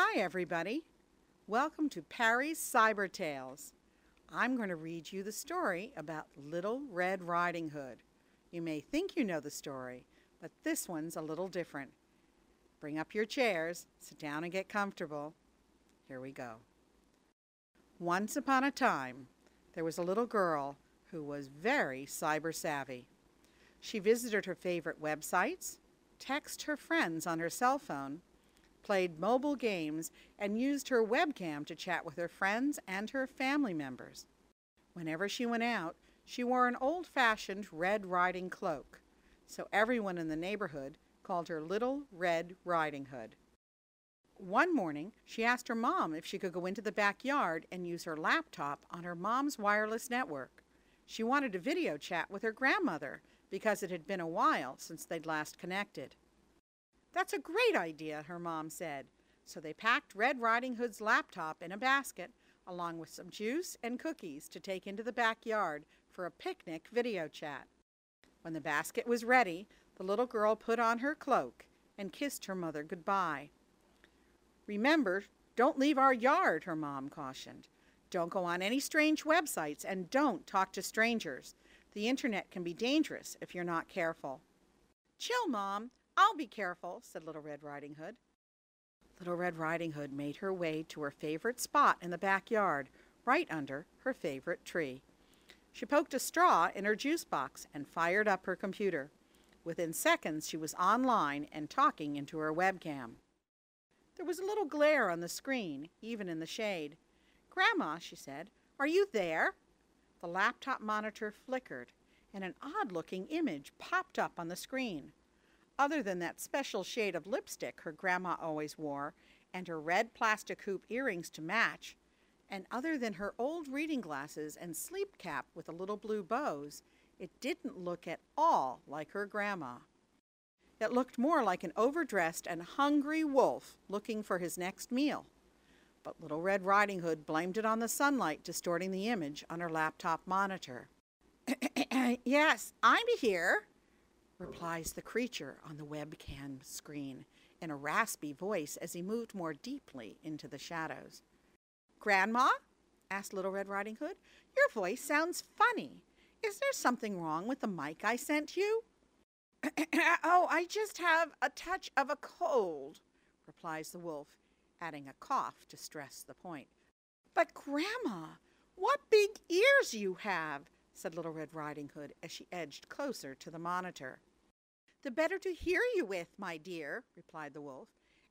Hi, everybody. Welcome to Parry's Cyber Tales. I'm going to read you the story about Little Red Riding Hood. You may think you know the story, but this one's a little different. Bring up your chairs, sit down and get comfortable. Here we go. Once upon a time, there was a little girl who was very cyber savvy. She visited her favorite websites, texted her friends on her cell phone, played mobile games, and used her webcam to chat with her friends and her family members. Whenever she went out, she wore an old fashioned Red Riding cloak, so everyone in the neighborhood called her Little Red Riding Hood. One morning, she asked her mom if she could go into the backyard and use her laptop on her mom's wireless network. She wanted to video chat with her grandmother because it had been a while since they'd last connected. That's a great idea, her mom said. So they packed Red Riding Hood's laptop in a basket, along with some juice and cookies to take into the backyard for a picnic video chat. When the basket was ready, the little girl put on her cloak and kissed her mother goodbye. Remember, don't leave our yard, her mom cautioned. Don't go on any strange websites and don't talk to strangers. The internet can be dangerous if you're not careful. Chill, Mom. I'll be careful, said Little Red Riding Hood. Little Red Riding Hood made her way to her favorite spot in the backyard, right under her favorite tree. She poked a straw in her juice box and fired up her computer. Within seconds, she was online and talking into her webcam. There was a little glare on the screen, even in the shade. Grandma, she said, are you there? The laptop monitor flickered, and an odd looking image popped up on the screen. Other than that special shade of lipstick her grandma always wore, and her red plastic hoop earrings to match, and other than her old reading glasses and sleep cap with the little blue bows, it didn't look at all like her grandma. It looked more like an overdressed and hungry wolf looking for his next meal. But Little Red Riding Hood blamed it on the sunlight distorting the image on her laptop monitor. yes, I'm here, replies the creature on the webcam screen in a raspy voice as he moved more deeply into the shadows. Grandma? asked Little Red Riding Hood. Your voice sounds funny. Is there something wrong with the mic I sent you? oh, I just have a touch of a cold, replies the wolf, adding a cough to stress the point. But, Grandma, what big ears you have, said Little Red Riding Hood as she edged closer to the monitor. The better to hear you with, my dear, replied the wolf,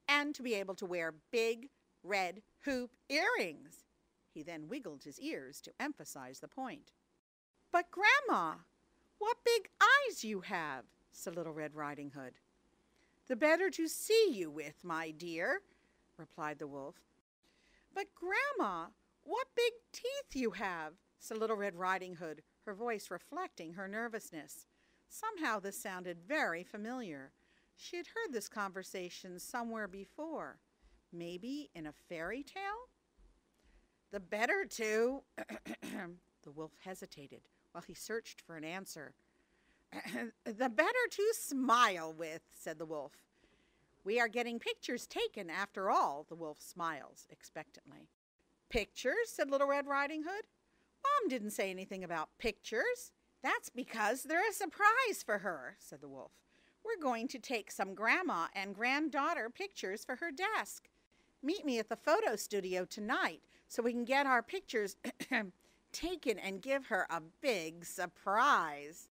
and to be able to wear big red hoop earrings. He then wiggled his ears to emphasize the point. But, Grandma, what big eyes you have, said Little Red Riding Hood. The better to see you with, my dear, replied the wolf. But, Grandma, what big teeth you have, said Little Red Riding Hood, her voice reflecting her nervousness. Somehow this sounded very familiar. She had heard this conversation somewhere before. Maybe in a fairy tale? The better to. the wolf hesitated while he searched for an answer. the better to smile with, said the wolf. We are getting pictures taken after all, the wolf smiles expectantly. Pictures, said Little Red Riding Hood. Mom didn't say anything about pictures. That's because they're a surprise for her, said the wolf. We're going to take some grandma and granddaughter pictures for her desk. Meet me at the photo studio tonight so we can get our pictures taken and give her a big surprise.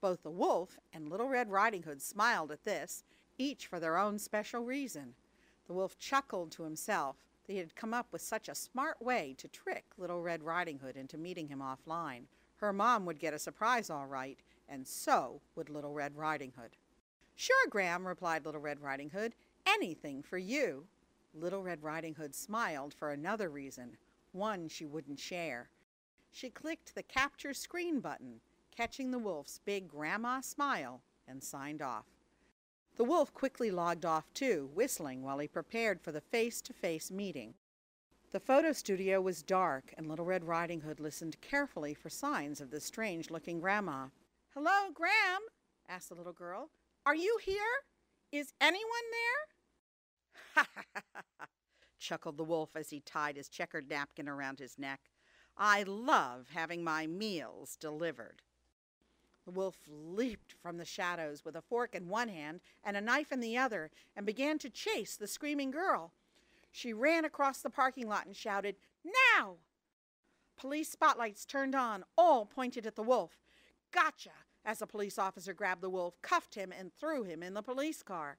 Both the wolf and Little Red Riding Hood smiled at this, each for their own special reason. The wolf chuckled to himself that he had come up with such a smart way to trick Little Red Riding Hood into meeting him offline. Her mom would get a surprise all right, and so would Little Red Riding Hood. Sure, Gram, replied Little Red Riding Hood. Anything for you. Little Red Riding Hood smiled for another reason, one she wouldn't share. She clicked the capture screen button, catching the wolf's big grandma smile, and signed off. The wolf quickly logged off too, whistling while he prepared for the face to face meeting. The photo studio was dark, and Little Red Riding Hood listened carefully for signs of the strange looking grandma. Hello, Gram, asked the little girl. Are you here? Is anyone there? Ha chuckled the wolf as he tied his checkered napkin around his neck. I love having my meals delivered. The wolf leaped from the shadows with a fork in one hand and a knife in the other and began to chase the screaming girl. She ran across the parking lot and shouted, Now! Police spotlights turned on, all pointed at the wolf. Gotcha! As a police officer grabbed the wolf, cuffed him, and threw him in the police car.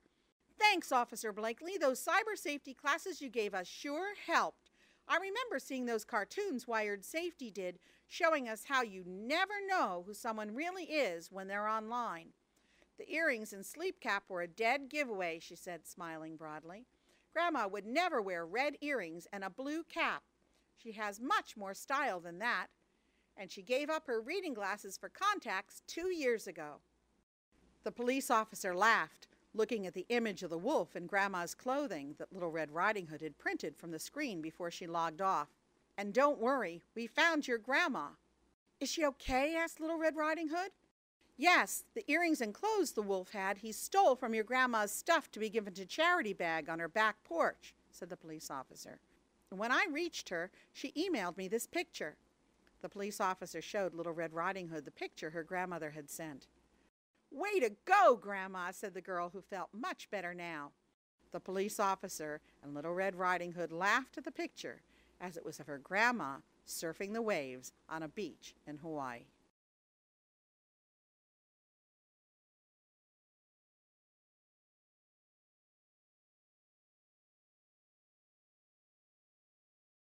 Thanks, Officer Blakely. Those cyber safety classes you gave us sure helped. I remember seeing those cartoons Wired Safety did, showing us how you never know who someone really is when they're online. The earrings and sleep cap were a dead giveaway, she said, smiling broadly. Grandma would never wear red earrings and a blue cap. She has much more style than that. And she gave up her reading glasses for contacts two years ago. The police officer laughed looking at the image of the wolf in Grandma's clothing that Little Red Riding Hood had printed from the screen before she logged off. And don't worry, we found your Grandma. Is she okay? asked Little Red Riding Hood. Yes, the earrings and clothes the wolf had he stole from your grandma's stuff to be given to Charity Bag on her back porch, said the police officer. And when I reached her, she emailed me this picture. The police officer showed Little Red Riding Hood the picture her grandmother had sent. Way to go, Grandma, said the girl, who felt much better now. The police officer and Little Red Riding Hood laughed at the picture, as it was of her grandma surfing the waves on a beach in Hawaii.